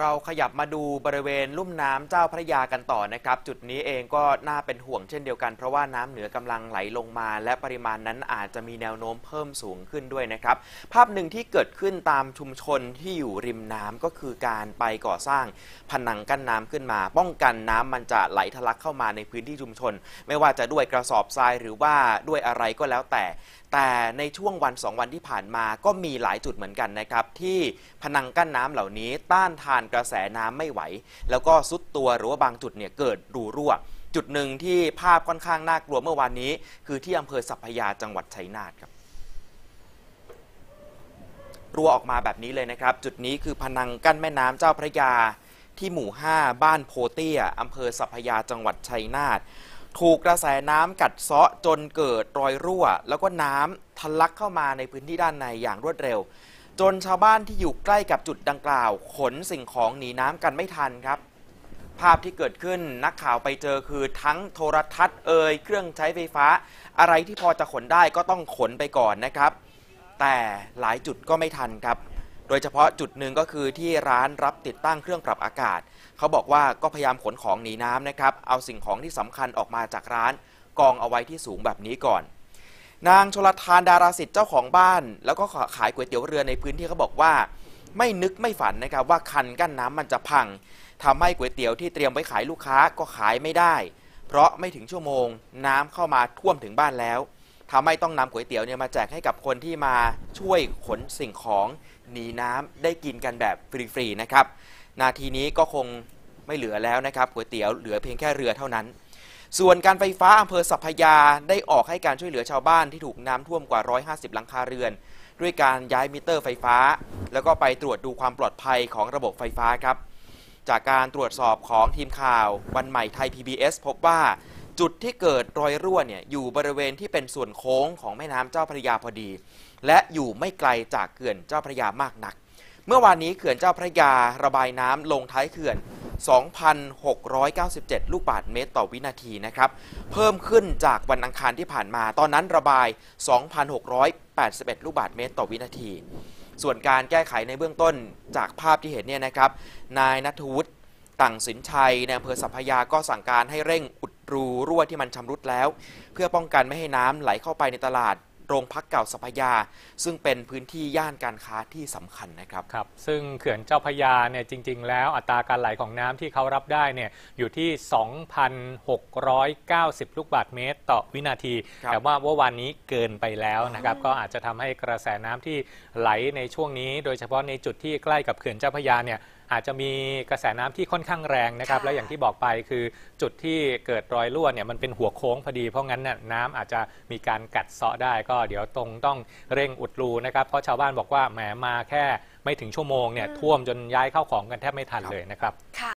เราขยับมาดูบริเวณลุ่มน้ำเจ้าพระยากันต่อนะครับ จุดนี้เองก็น่าเป็นห่วงเช่นเดียวกัน เพราะว่าน้ำเหนือกำลังไหลลงมา และปริมาณนั้นอาจจะมีแนวโน้มเพิ่มสูงขึ้นด้วยนะครับ ภาพหนึ่งที่เกิดขึ้นตามชุมชนที่อยู่ริมน้ำก็คือการไปก่อสร้างผนังกั้นน้ำขึ้นมา ป้องกันน้ำมันจะไหลทะลักเข้ามาในพื้นที่ชุมชน ไม่ว่าจะด้วยกระสอบทรายหรือว่าด้วยอะไรก็แล้วแต่แต่ในช่วงวันสองวันที่ผ่านมาก็มีหลายจุดเหมือนกันนะครับที่พนังกั้นน้ำเหล่านี้ต้านทานกระแสน้ำไม่ไหว แล้วก็ซุดตัวหรือว่าบางจุดเนี่ยเกิดรูรั่ว จุดหนึ่งที่ภาพค่อนข้างน่ากลัวเมื่อวานนี้ คือที่อำเภอสัพพยาจังหวัดชัยนาทครับรั่วออกมาแบบนี้เลยนะครับ จุดนี้คือพนังกั้นแม่น้ำเจ้าพระยา ที่หมู่ 5 บ้านโพเตี้ยอำเภอสัพพยาจังหวัดชัยนาทถูกกระแสน้ำกัดเซาะจนเกิดรอยรั่ว แล้วก็น้ำทะลักเข้ามาในพื้นที่ด้านในอย่างรวดเร็ว จนชาวบ้านที่อยู่ใกล้กับจุดดังกล่าว ขนสิ่งของหนีน้ำกันไม่ทันครับ ภาพที่เกิดขึ้นนักข่าวไปเจอคือทั้งโทรทัศน์เอ่ยเครื่องใช้ไฟฟ้า อะไรที่พอจะขนได้ก็ต้องขนไปก่อนนะครับ แต่หลายจุดก็ไม่ทันครับ โดยเฉพาะจุดหนึ่งก็คือที่ร้านรับติดตั้งเครื่องปรับอากาศ เขาบอกว่าก็พยายามขนของหนีน้ำนะครับ เอาสิ่งของที่สำคัญออกมาจากร้าน กองเอาไว้ที่สูงแบบนี้ก่อน นางชลทานดาราสิทธิ์เจ้าของบ้าน แล้วก็ขายก๋วยเตี๋ยวเรือในพื้นที่เขาบอกว่า ไม่นึกไม่ฝันนะครับว่าคันกั้นน้ำมันจะพังทำให้ก๋วยเตี๋ยวที่เตรียมไว้ขายลูกค้าก็ขายไม่ได้ เพราะไม่ถึงชั่วโมง น้ำเข้ามาท่วมถึงบ้านแล้วทำให้ต้องนำก๋วยเตี๋ยวเนี่ยมาแจกให้กับคนที่มาช่วยขนสิ่งของหนีน้ำได้กินกันแบบฟรีๆนะครับนาทีนี้ก็คงไม่เหลือแล้วนะครับก๋วยเตี๋ยวเหลือเพียงแค่เรือเท่านั้น ส่วนการไฟฟ้าอำเภอสัพพยาได้ออกให้การช่วยเหลือชาวบ้านที่ถูกน้ำท่วมกว่า 150 หลังคาเรือน ด้วยการย้ายมิเตอร์ไฟฟ้า แล้วก็ไปตรวจดูความปลอดภัยของระบบไฟฟ้าครับ จากการตรวจสอบของทีมข่าว วันใหม่ไทย PBS พบว่าจุดที่เกิดรอยรั่วเนี่ยอยู่บริเวณที่เป็นส่วนโค้งของแม่น้ำเจ้าพระยาพอดี และอยู่ไม่ไกลจากเขื่อนเจ้าพระยามากนัก เมื่อวานนี้เขื่อนเจ้าพระยาระบายน้ำลงท้ายเขื่อน 2,697 ลูกบาศก์เมตรต่อวินาทีนะครับ เพิ่มขึ้นจากวันอังคารที่ผ่านมา ตอนนั้นระบาย 2,681 ลูกบาศก์เมตรต่อวินาที ส่วนการแก้ไขในเบื้องต้นจากภาพที่เห็นเนี่ยนะครับ นายนัทวุฒิต่างสินชัยในอำเภอสัพพยาก็สั่งการให้เร่งอุดรูรั่วที่มันชำรุดแล้ว เพื่อป้องกันไม่ให้น้ำไหลเข้าไปในตลาด โรงพักเก่าสัพพยา ซึ่งเป็นพื้นที่ย่านการค้าที่สำคัญนะครับครับ ซึ่งเขื่อนเจ้าพระยาเนี่ยจริง ๆ แล้วอัตราการไหลของน้ำที่เขารับได้เนี่ยอยู่ที่ 2,690 ลูกบาศก์เมตร ต่อวินาทีครับแต่ว่าเมื่อวานนี้เกินไปแล้วนะครับก็อาจจะทำให้กระแสน้ำที่ไหลในช่วงนี้ โดยเฉพาะในจุดที่ใกล้กับเขื่อนเจ้าพระยาเนี่ย อาจจะมีกระแสน้ำที่ค่อนข้างแรงนะครับค่ะและอย่างที่บอกไปคือจุดที่เกิดรอยรั่วเนี่ยมันเป็นหัวโค้งพอดี เพราะงั้นน่ะน้ำอาจจะมีการกัดเซาะได้ ก็เดี๋ยวตรงต้องเร่งอุดรูนะครับ เพราะชาวบ้านบอกว่าแหมมาแค่ไม่ถึงชั่วโมงเนี่ยท่วมจนย้ายเข้าของกันแทบไม่ทันเลยนะครับค่ะ